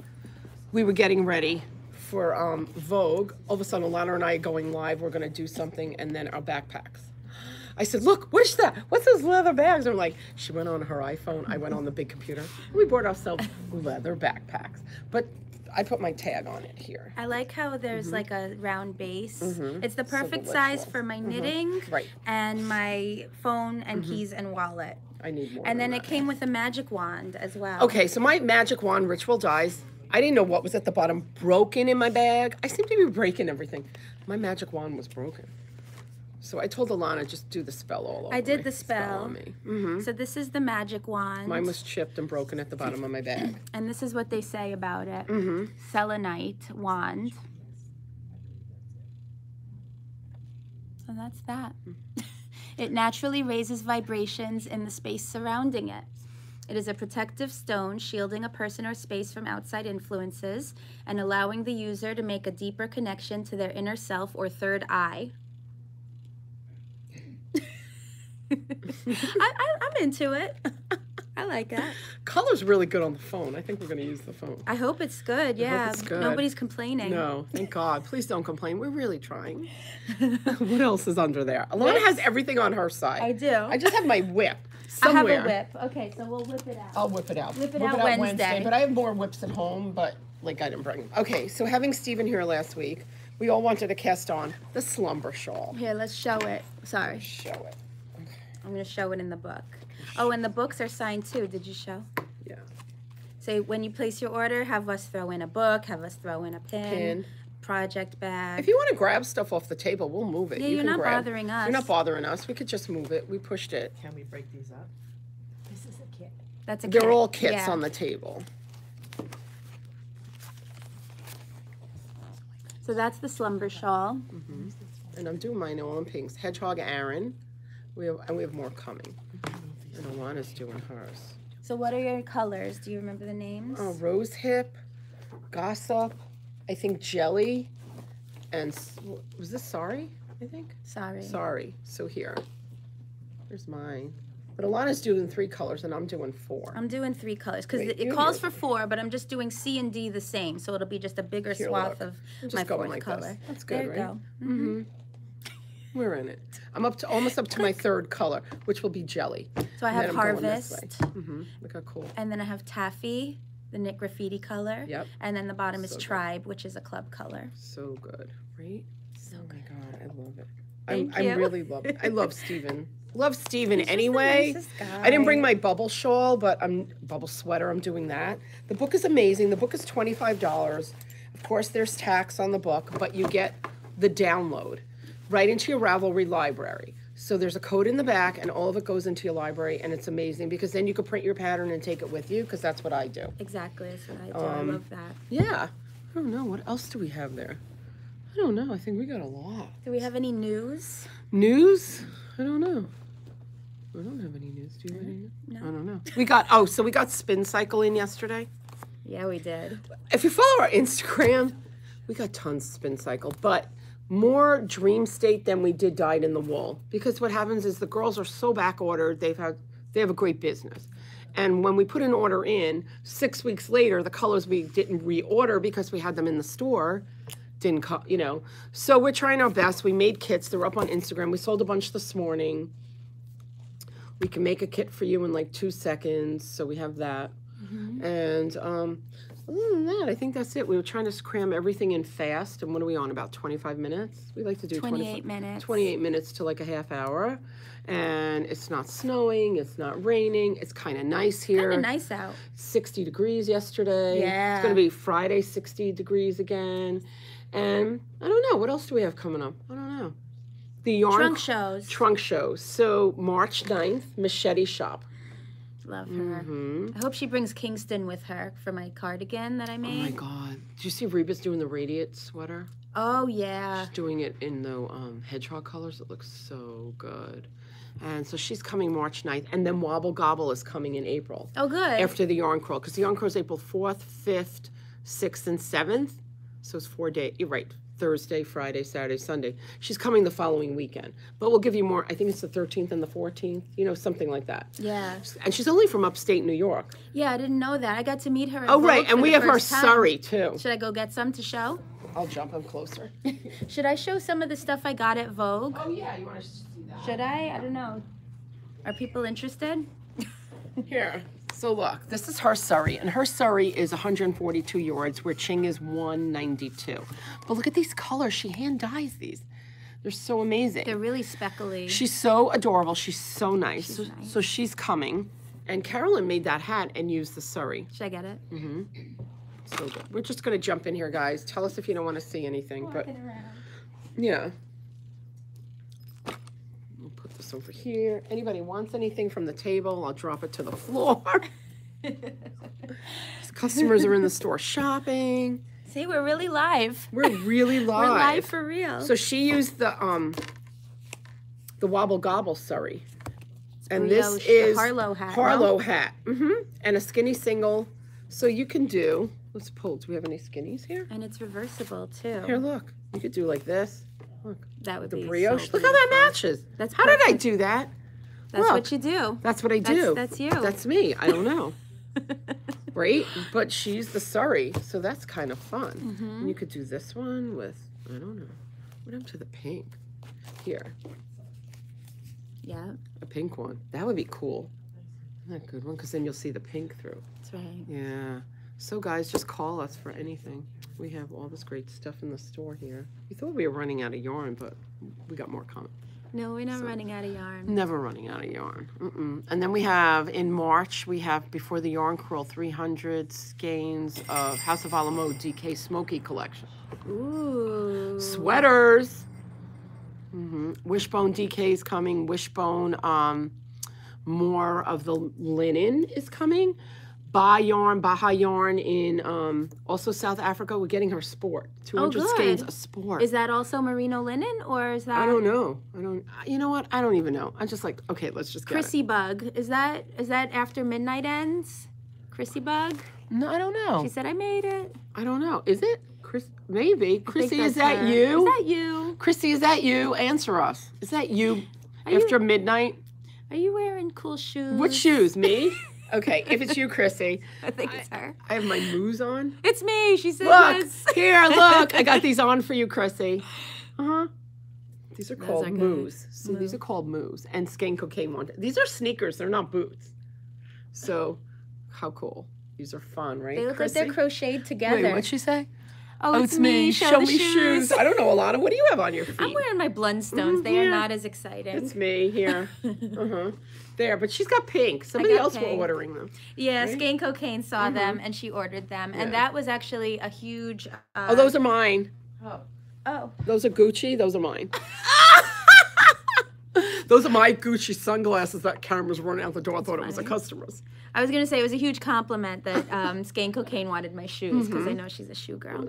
Speaker 1: we were getting ready for um, Vogue. All of a sudden, Alana and I are going live. We're going to do something, and then our backpacks. I said, "Look, what's that? What's those leather bags?" And I'm like, she went on her iPhone. I went on the big computer. We bought ourselves leather backpacks. But I put my tag on it here.
Speaker 2: I like how there's like a round base.
Speaker 1: Mhm.
Speaker 2: It's the perfect
Speaker 1: delicious.
Speaker 2: size for my
Speaker 1: Mhm.
Speaker 2: knitting
Speaker 1: Right.
Speaker 2: and my phone and keys and wallet.
Speaker 1: I need more.
Speaker 2: And then it came with a magic wand as well.
Speaker 1: Okay, so my magic wand ritual dies. I didn't know what was at the bottom broken in my bag. I seem to be breaking everything. My magic wand was broken. So I told Alana just do the spell all over.
Speaker 2: I did
Speaker 1: me.
Speaker 2: the spell.
Speaker 1: on me. hmm
Speaker 2: So this is the magic wand.
Speaker 1: Mine was chipped and broken at the bottom of my bag.
Speaker 2: and this is what they say about it.
Speaker 1: hmm
Speaker 2: Selenite wand. So that's that. it naturally raises vibrations in the space surrounding it. It is a protective stone shielding a person or space from outside influences and allowing the user to make a deeper connection to their inner self or third eye. I, I, I'm into it. I like that.
Speaker 1: Color's really good on the phone. I think we're going to use the phone.
Speaker 2: I hope it's good. Yeah,
Speaker 1: it's good.
Speaker 2: nobody's complaining.
Speaker 1: No, thank God. Please don't complain. We're really trying. what else is under there? Alana has everything on her side.
Speaker 2: I do.
Speaker 1: I just have my whip
Speaker 2: I have a whip. Okay, so we'll whip it out.
Speaker 1: I'll whip it out.
Speaker 2: Whip it out Wednesday.
Speaker 1: But I have more whips at home, but like I didn't bring them. Okay, so having Stephen here last week, we all wanted to cast on the slumber shawl.
Speaker 2: Here, let's show it. Sorry,
Speaker 1: Show it. Okay.
Speaker 2: I'm gonna show it in the book. Oh, and the books are signed too. Did you show?
Speaker 1: Yeah.
Speaker 2: So when you place your order, have us throw in a book, have us throw in a pin,
Speaker 1: Pin.
Speaker 2: Project bag.
Speaker 1: If you want to grab stuff off the table, we'll move it.
Speaker 2: Yeah,
Speaker 1: You
Speaker 2: you're
Speaker 1: can
Speaker 2: not
Speaker 1: grab-
Speaker 2: bothering us.
Speaker 1: You're not bothering us. We could just move it. We pushed it.
Speaker 3: Can we break these up? This is a kit.
Speaker 2: That's a kit.
Speaker 1: They're
Speaker 2: kit.
Speaker 1: all kits
Speaker 2: Yeah.
Speaker 1: on the table.
Speaker 2: So that's the slumber shawl. Mm-hmm.
Speaker 1: And I'm doing mine all in pinks. Hedgehog Aaron. We have, and we have more coming. And Alana's doing hers.
Speaker 2: So what are your colors? Do you remember the names?
Speaker 1: Oh, rose hip, gossip, I think jelly, and s- was this sorry? I think
Speaker 2: Sorry.
Speaker 1: sorry. So here, there's mine. But Alana's doing three colors and I'm doing 4
Speaker 2: I'm doing three colors because
Speaker 1: Wait,
Speaker 2: it, it calls for four, but I'm just doing C and D the same, so it'll be just a bigger
Speaker 1: Here,
Speaker 2: swath
Speaker 1: look.
Speaker 2: of
Speaker 1: I'm just
Speaker 2: my
Speaker 1: going
Speaker 2: fourth
Speaker 1: like
Speaker 2: color.
Speaker 1: this. That's good,
Speaker 2: there you
Speaker 1: right?
Speaker 2: go.
Speaker 1: Mm-hmm. We're in it. I'm up to almost up to my third color, which will be jelly.
Speaker 2: So I
Speaker 1: then
Speaker 2: have
Speaker 1: I'm going this
Speaker 2: harvest,
Speaker 1: hmm Look how cool.
Speaker 2: and then I have taffy, the knit graffiti color,
Speaker 1: Yep.
Speaker 2: and then the bottom is
Speaker 1: So good.
Speaker 2: tribe, which is a club color.
Speaker 1: So good, right?
Speaker 2: So
Speaker 1: oh my god, I love it.
Speaker 2: Thank
Speaker 1: I'm,
Speaker 2: you.
Speaker 1: I'm really love it. I love Stephen. Love Stephen
Speaker 2: He's just the
Speaker 1: anyway. I didn't bring my bubble shawl, but I'm bubble sweater. I'm doing that. The book is amazing. The book is twenty five dollars. Of course, there's tax on the book, but you get the download right into your Ravelry library. So there's a code in the back, and all of it goes into your library, and it's amazing because then you can print your pattern and take it with you. Because that's what I do.
Speaker 2: Exactly, that's what I do.
Speaker 1: Um,
Speaker 2: I love that.
Speaker 1: Yeah. I don't know what else do we have there. I don't know. I think we got a lot.
Speaker 2: Do we have any news?
Speaker 1: News? I don't know. I don't have any news. Do you have any news?
Speaker 2: No.
Speaker 1: I don't know. We got oh, so we got Spin Cycle in yesterday.
Speaker 2: Yeah, we did.
Speaker 1: If you follow our Instagram, we got tons of Spin Cycle, but more Dream State than we did Dyed in the Wool. Because what happens is the girls are so back ordered. They've had they have a great business. And when we put an order in, six weeks later, the colors we didn't reorder because we had them in the store didn't come, you know. So we're trying our best. We made kits. They're up on Instagram. We sold a bunch this morning. We can make a kit for you in like two seconds. So we have that. And um, other than that, I think that's it. We were trying to cram everything in fast. And what are we on? About 25 minutes? We like to do
Speaker 2: 28 minutes.
Speaker 1: 28 minutes to like a half hour. And it's not snowing, it's not raining, it's kind of nice here.
Speaker 2: Kind of nice out.
Speaker 1: 60 degrees yesterday.
Speaker 2: Yeah.
Speaker 1: It's going to be Friday, 60 degrees again. And I don't know. What else do we have coming up? I don't know. The yarn
Speaker 2: Trunk shows.
Speaker 1: trunk show. So March 9th, Machete Shop.
Speaker 2: Love her.
Speaker 1: hmm
Speaker 2: I hope she brings Kingston with her for my cardigan that I made.
Speaker 1: Oh my. God. Did you see Reba's doing the radiate sweater?
Speaker 2: Oh, yeah.
Speaker 1: She's doing it in the um, hedgehog colors. It looks so good. And so she's coming March 9th. And then Wobble Gobble is coming in April.
Speaker 2: Oh, good.
Speaker 1: after the yarn crawl because the yarn crawl is April 4th, 5th, 6th, and 7th. So it's four days. You're right. Thursday, Friday, Saturday, Sunday. She's coming the following weekend. But we'll give you more. I think it's the 13th and the 14th, you know, something like that.
Speaker 2: yeah.
Speaker 1: And she's only from upstate New York.
Speaker 2: Yeah, I didn't know that. I got to meet her. At
Speaker 1: Oh, right. And we have her
Speaker 2: time.
Speaker 1: Surrey, too.
Speaker 2: Should I go get some to show?
Speaker 1: I'll jump them closer.
Speaker 2: Should I show some of the stuff I got at Vogue?
Speaker 1: oh, yeah. You want to see that?
Speaker 2: Should I? I don't know. Are people interested?
Speaker 1: Here. So look, this is her Surrey, and her Surrey is 142 yards, where Qing is 192. But look at these colors. She hand dyes these. They're so amazing.
Speaker 2: They're really speckly.
Speaker 1: She's so adorable. She's so nice.
Speaker 2: She's
Speaker 1: so,
Speaker 2: nice.
Speaker 1: so she's coming. And Carolyn made that hat and used the Surrey.
Speaker 2: Should I get it? Mm-hmm.
Speaker 1: So good. We're just gonna jump in here, guys. Tell us if you don't want to see anything. But yeah. Put this over here. Anybody wants anything from the table, I'll drop it to the floor. Customers are in the store shopping.
Speaker 2: See, we're really live.
Speaker 1: We're really live.
Speaker 2: We're live for real.
Speaker 1: So she used the um the wobble gobble Surrey. And this is
Speaker 2: Harlow hat, no?
Speaker 1: Harlow hat. hmm And a skinny single. So you can do let's pull. Do we have any skinnies here?
Speaker 2: and it's reversible too.
Speaker 1: Here, look. You could do like this. Look.
Speaker 2: that would
Speaker 1: The
Speaker 2: be so
Speaker 1: brioche. look how that matches.
Speaker 2: That's
Speaker 1: how did I do that?
Speaker 2: That's
Speaker 1: Look.
Speaker 2: what you do.
Speaker 1: That's what I
Speaker 2: That's-
Speaker 1: do.
Speaker 2: that's you.
Speaker 1: That's me. I don't know. right? But she's the Surrey, so that's kind of fun.
Speaker 2: Mm-hmm.
Speaker 1: And you could do this one with I don't know. What happened to the pink? Here,
Speaker 2: Yeah,
Speaker 1: a pink one. That would be cool. Isn't that a good one? Because then you'll see the pink through.
Speaker 2: that's right.
Speaker 1: Yeah. So guys, just call us for anything. We have all this great stuff in the store here. We thought we were running out of yarn, but we got more coming.
Speaker 2: No, we're not running out of yarn.
Speaker 1: Never running out of yarn. Mm-mm. And then we have in March, we have before the yarn curl 300 skeins of House of Ala Mode DK Smoky collection.
Speaker 2: Ooh.
Speaker 1: Sweaters. Mm -hmm. Wishbone DK is coming. Wishbone, um, more of the linen is coming. Ba yarn, Baja yarn in um, also South Africa. We're getting her sport. 200 skeins
Speaker 2: Oh, good.
Speaker 1: of sport.
Speaker 2: Is that also merino linen or is that
Speaker 1: I don't know. I don't. You know what? I don't even know. I'm just like, okay, let's just get it.
Speaker 2: Chrissy Bug? Is that is that after midnight ends? Chrissy Bug?
Speaker 1: No, I don't know.
Speaker 2: She said I made it.
Speaker 1: I don't know. Is it Chris? Maybe
Speaker 2: I
Speaker 1: Chrissy. Is that
Speaker 2: her.
Speaker 1: you?
Speaker 2: Is that you?
Speaker 1: Chrissy, is that you? Answer us. Is that you?
Speaker 2: Are you-
Speaker 1: After midnight.
Speaker 2: Are you wearing cool shoes?
Speaker 1: What shoes? Me? Okay. If it's you, Chrissy,
Speaker 2: I think it's her.
Speaker 1: I have my moves on.
Speaker 2: It's me. She said
Speaker 1: Look
Speaker 2: yes.
Speaker 1: here. Look, I got these on for you, Chrissy. Uh huh. These are
Speaker 2: Those
Speaker 1: called
Speaker 2: are.
Speaker 1: See, these are called moves. And Skein Cocaine one. These are sneakers. They're not boots. So, how cool. These are fun, right?
Speaker 2: They look
Speaker 1: Chrissy?
Speaker 2: like they're crocheted together.
Speaker 1: Wait, what'd she say?
Speaker 2: Oh, it's, me. Show, me shoes.
Speaker 1: I don't know a lot of. What do you have on your feet?
Speaker 2: I'm wearing my Blundstones.
Speaker 1: Mhm,
Speaker 2: They are not as exciting.
Speaker 1: It's me here. uh huh. There, but she's got pink. Somebody
Speaker 2: got
Speaker 1: else were ordering them.
Speaker 2: yeah,
Speaker 1: right?
Speaker 2: Skein Cocaine saw them and she ordered them, and that was actually a huge. Uh,
Speaker 1: Oh, those are mine.
Speaker 2: Oh, Oh.
Speaker 1: Those are Gucci. Those are mine. those are my Gucci sunglasses that cameras running out the door. I thought it was a
Speaker 2: funny.
Speaker 1: customer's.
Speaker 2: I was gonna say it was a huge compliment that um, Skein Cocaine wanted my shoes because I
Speaker 1: Mm-hmm.
Speaker 2: know she's a shoe girl.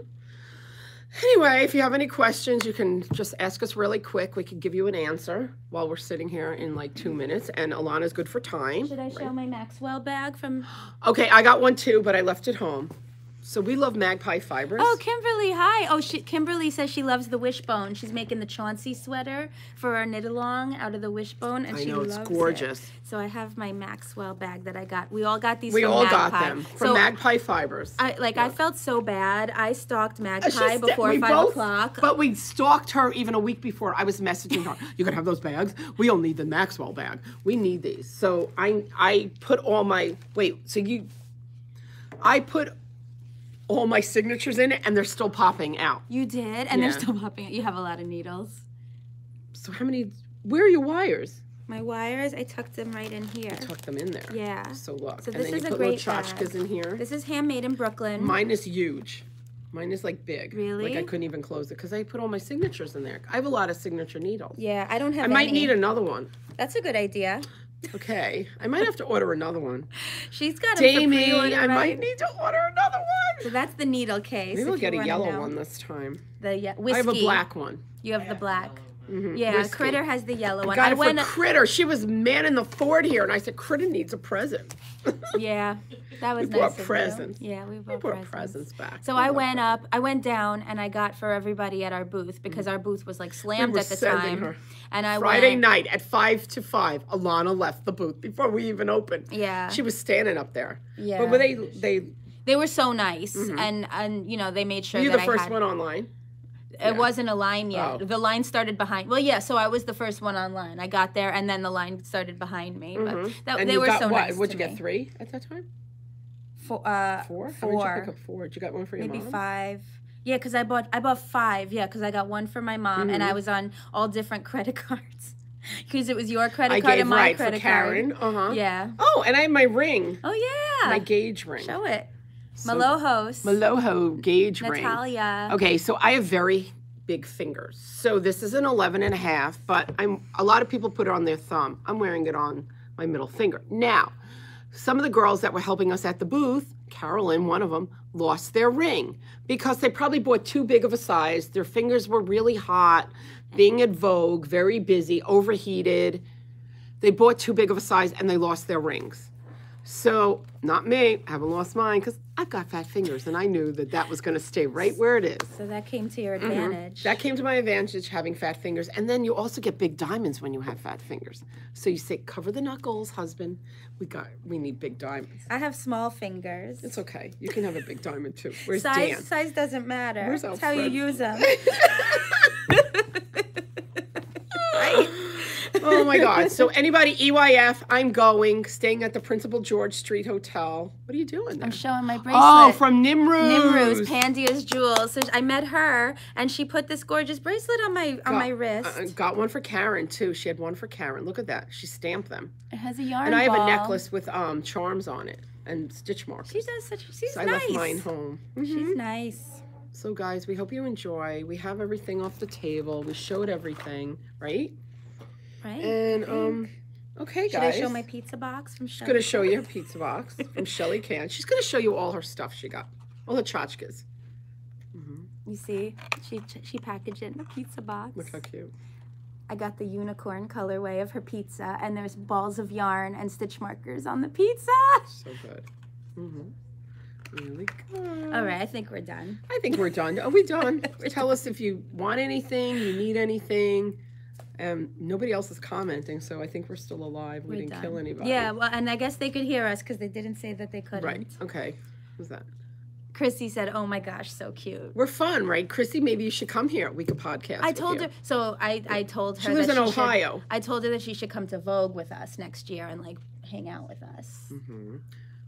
Speaker 1: Anyway, if you have any questions, you can just ask us really quick. We can give you an answer while we're sitting here in like two minutes. And Alana's good for time.
Speaker 2: Should I show my Maxwell bag from?
Speaker 1: Okay, I got one too, but I left it home. So we love Magpie fibers.
Speaker 2: Oh, Kimberly, hi. Oh, she, Kimberly says she loves the wishbone. She's making the Chauncey sweater for our knit along out of the wishbone, and
Speaker 1: I
Speaker 2: she
Speaker 1: know it's gorgeous.
Speaker 2: It. So I have my Maxwell bag that I got. We all got these.
Speaker 1: We
Speaker 2: from
Speaker 1: all
Speaker 2: Magpie.
Speaker 1: got them from
Speaker 2: so
Speaker 1: Magpie Fibers.
Speaker 2: I like. I felt so bad. I stalked
Speaker 1: uh,
Speaker 2: Magpie before five
Speaker 1: both-
Speaker 2: o'clock.
Speaker 1: But we stalked her even a week before. I was messaging her. You gonna have those bags? We all need the Maxwell bag. We need these. So I I put all my wait. So you, I put all my signatures in it, and they're still popping out.
Speaker 2: you did, and
Speaker 1: Yeah.
Speaker 2: they're still popping. Out. You have a lot of needles.
Speaker 1: So how many? Where are your wires?
Speaker 2: My wires, I tucked them right in here.
Speaker 1: Tucked them in there.
Speaker 2: Yeah.
Speaker 1: So look,
Speaker 2: So
Speaker 1: and
Speaker 2: this
Speaker 1: then
Speaker 2: is
Speaker 1: you
Speaker 2: a
Speaker 1: put little
Speaker 2: great bag.
Speaker 1: tchotchkes in here.
Speaker 2: This is handmade in Brooklyn.
Speaker 1: Mine is huge. Mine is like big.
Speaker 2: Really?
Speaker 1: Like I couldn't even close it because I put all my signatures in there. I have a lot of signature needles.
Speaker 2: yeah, I don't have.
Speaker 1: I might
Speaker 2: any.
Speaker 1: need another one.
Speaker 2: That's a good idea.
Speaker 1: Okay, I might have to order another one.
Speaker 2: She's got them for
Speaker 1: Jamie, I
Speaker 2: right?
Speaker 1: might need to order another one.
Speaker 2: So that's the needle case.
Speaker 1: Maybe we'll get a yellow one this time.
Speaker 2: The ye- whiskey.
Speaker 1: I have a black one.
Speaker 2: You have the black.
Speaker 1: Mhm,
Speaker 2: Yeah. Critter has the yellow one.
Speaker 1: Got
Speaker 2: I
Speaker 1: it
Speaker 2: went.
Speaker 1: for Critter. She was manning the Ford here, and I said, Critter needs a present.
Speaker 2: yeah, that was
Speaker 1: We
Speaker 2: nice.
Speaker 1: brought
Speaker 2: of you. Yeah, we
Speaker 1: we
Speaker 2: brought,
Speaker 1: brought
Speaker 2: presents.
Speaker 1: presents back.
Speaker 2: So
Speaker 1: We
Speaker 2: I went
Speaker 1: presents.
Speaker 2: up, I went down, and I got for everybody at our booth because our booth was like slammed
Speaker 1: were
Speaker 2: at the time.
Speaker 1: her.
Speaker 2: And I
Speaker 1: Friday
Speaker 2: went,
Speaker 1: night at five to five, Alana left the booth before we even opened.
Speaker 2: Yeah.
Speaker 1: She was standing up there.
Speaker 2: Yeah.
Speaker 1: But were they they
Speaker 2: They were so nice, and and you know they made sure
Speaker 1: were you
Speaker 2: that
Speaker 1: the first one online?
Speaker 2: It wasn't a line yet.
Speaker 1: Oh.
Speaker 2: The line started behind. Well, yeah. So I was the first one online. I got there, and then the line started behind me. But that,
Speaker 1: and
Speaker 2: they
Speaker 1: you
Speaker 2: were
Speaker 1: got
Speaker 2: so
Speaker 1: what?
Speaker 2: nice.
Speaker 1: What'd you get?
Speaker 2: me.
Speaker 1: Three at that time?
Speaker 2: Four. Uh,
Speaker 1: Four? How
Speaker 2: Four.
Speaker 1: did you pick up four? Did you got one for your mom?
Speaker 2: maybe
Speaker 1: mom?
Speaker 2: five. Yeah, because I bought I bought five. Yeah, because I got one for my mom, and I was on all different credit cards. Because it was your credit
Speaker 1: I
Speaker 2: card
Speaker 1: gave
Speaker 2: and my
Speaker 1: right for
Speaker 2: credit
Speaker 1: Karen.
Speaker 2: card.
Speaker 1: Uh huh.
Speaker 2: Yeah.
Speaker 1: Oh, and I have my ring,
Speaker 2: Oh yeah.
Speaker 1: my gauge ring.
Speaker 2: Show it.
Speaker 1: So-
Speaker 2: Malohos.
Speaker 1: Maloho gauge ring.
Speaker 2: Natalia.
Speaker 1: Okay, so I have very big fingers. So this is an 11 and a half, but I'm a lot of people put it on their thumb. I'm wearing it on my middle finger. Now, some of the girls that were helping us at the booth, Carolyn, one of them, lost their ring because they probably bought too big of a size. Their fingers were really hot, being at Vogue, very busy, overheated. They bought too big of a size and they lost their rings. So, not me, I haven't lost mine because I've got fat fingers and I knew that that was going to stay right where it is.
Speaker 2: So that came to your mm-hmm. advantage.
Speaker 1: That came to my advantage having fat fingers. And then you also get big diamonds when you have fat fingers. So you say, cover the knuckles, husband. We got we need big diamonds.
Speaker 2: I have small fingers.
Speaker 1: It's okay. You can have a big diamond too. Where's
Speaker 2: size
Speaker 1: Dan?
Speaker 2: size doesn't matter.
Speaker 1: Where's
Speaker 2: it's how you use them.
Speaker 1: oh my God. So anybody EYF, I'm going, staying at the Principal George Street Hotel. What are you doing there?
Speaker 2: I'm showing my bracelet.
Speaker 1: Oh, from Nimruz.
Speaker 2: Nimruz, Pandia's jewels. So I met her, and she put this gorgeous bracelet on my on my wrist.
Speaker 1: Uh, got one for Karen too. She had one for Karen. Look at that. She stamped them.
Speaker 2: it has a yarn
Speaker 1: And I have
Speaker 2: ball.
Speaker 1: a necklace with um charms on it and stitch marks.
Speaker 2: She does such. She's
Speaker 1: So I
Speaker 2: nice.
Speaker 1: left mine home. Mhm.
Speaker 2: She's nice.
Speaker 1: So, guys, we hope you enjoy. We have everything off the table. We showed everything, right?
Speaker 2: Right.
Speaker 1: And um, okay,
Speaker 2: Should
Speaker 1: guys.
Speaker 2: I show my pizza box from
Speaker 1: She's gonna show you her pizza box from Shelly Can. She's gonna show you all her stuff she got, all her tchotchkes.
Speaker 2: You see, she she packaged it in a pizza box.
Speaker 1: Look how cute.
Speaker 2: I got the unicorn colorway of her pizza, and there's balls of yarn and stitch markers on the pizza.
Speaker 1: So good. Mm-hmm. Here we go.
Speaker 2: All right, I think we're done.
Speaker 1: I think we're done. Are we done? Tell us if you want anything, you need anything. Um, nobody else is commenting, so I think we're still alive. We
Speaker 2: We're
Speaker 1: didn't
Speaker 2: done.
Speaker 1: kill anybody.
Speaker 2: Yeah, well, and I guess they could hear us because they didn't say that they couldn't.
Speaker 1: Right. Okay. Who's that?
Speaker 2: Chrissy said, "Oh my gosh, so cute."
Speaker 1: We're fun, right? Chrissy, maybe you should come here. We could podcast.
Speaker 2: I told her. So I I told her
Speaker 1: She lives in
Speaker 2: she should-
Speaker 1: Ohio.
Speaker 2: I told her that she should come to Vogue with us next year and like hang out with us.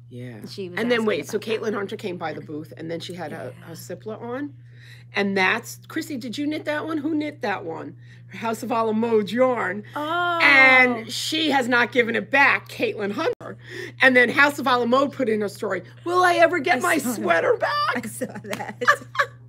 Speaker 1: Yeah.
Speaker 2: She was
Speaker 1: And then wait, so
Speaker 2: about that.
Speaker 1: Caitlin Hunter came by the booth, and then she had a, a Cipla on, and that's Chrissy. Did you knit that one? Who knit that one? House of Ala Mode yarn,
Speaker 2: Oh.
Speaker 1: and she has not given it back. Caitlin Hunter, and then House of Ala Mode put in a story. Will I ever get my
Speaker 2: saw that.
Speaker 1: sweater back?
Speaker 2: I saw that.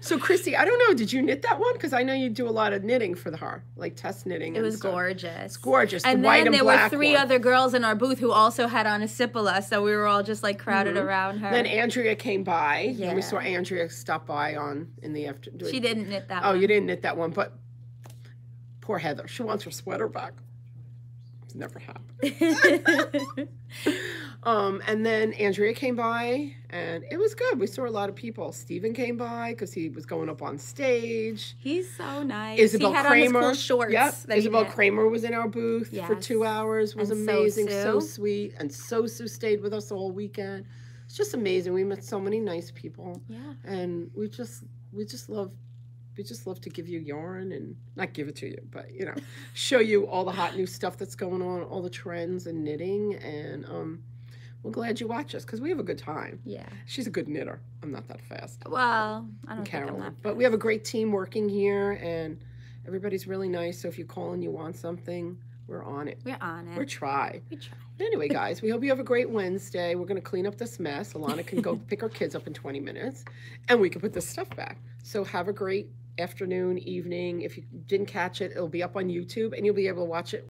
Speaker 1: So Christy, I don't know. Did you knit that one? Because I know you do a lot of knitting for the her, like test knitting.
Speaker 2: It
Speaker 1: and
Speaker 2: was
Speaker 1: stuff.
Speaker 2: gorgeous.
Speaker 1: gorgeous. The
Speaker 2: And
Speaker 1: white
Speaker 2: then
Speaker 1: and
Speaker 2: there were three
Speaker 1: one.
Speaker 2: other girls in our booth who also had on a Cipula, so we were all just like crowded mm-hmm. around her.
Speaker 1: Then Andrea came by, and we saw Andrea stop by on in the afternoon.
Speaker 2: she didn't knit that
Speaker 1: Oh,
Speaker 2: one.
Speaker 1: you didn't knit that one, but poor Heather. She wants her sweater back. It's never happened. um, and then Andrea came by, and it was good. We saw a lot of people. Stephen came by because he was going up on stage.
Speaker 2: He's so nice.
Speaker 1: Isabell
Speaker 2: he had Kraemer. cool shorts.
Speaker 1: Yep.
Speaker 2: that Isabell.
Speaker 1: Kraemer was in our booth for two hours. Was
Speaker 2: And
Speaker 1: amazing. So
Speaker 2: Sosu.
Speaker 1: sweet. And Sosu stayed with us all weekend. It's just amazing. We met so many nice people
Speaker 2: Yeah.
Speaker 1: and we just we just love we just love to give you yarn and not give it to you but you know show you all the hot new stuff that's going on all the trends and knitting and um we're glad you watch us because we have a good time
Speaker 2: Yeah.
Speaker 1: she's a good knitter i'm not that fast
Speaker 2: Well, I don't
Speaker 1: carolyn but we have a great team working here and everybody's really nice so if you call and you want something we're on it
Speaker 2: We're on it.
Speaker 1: we're try
Speaker 2: we try.
Speaker 1: Anyway, guys, we hope you have a great Wednesday. We're going to clean up this mess. Alana can go pick her kids up in 20 minutes, and we can put this stuff back. So have a great afternoon, evening. If you didn't catch it, it'll be up on YouTube, and you'll be able to watch it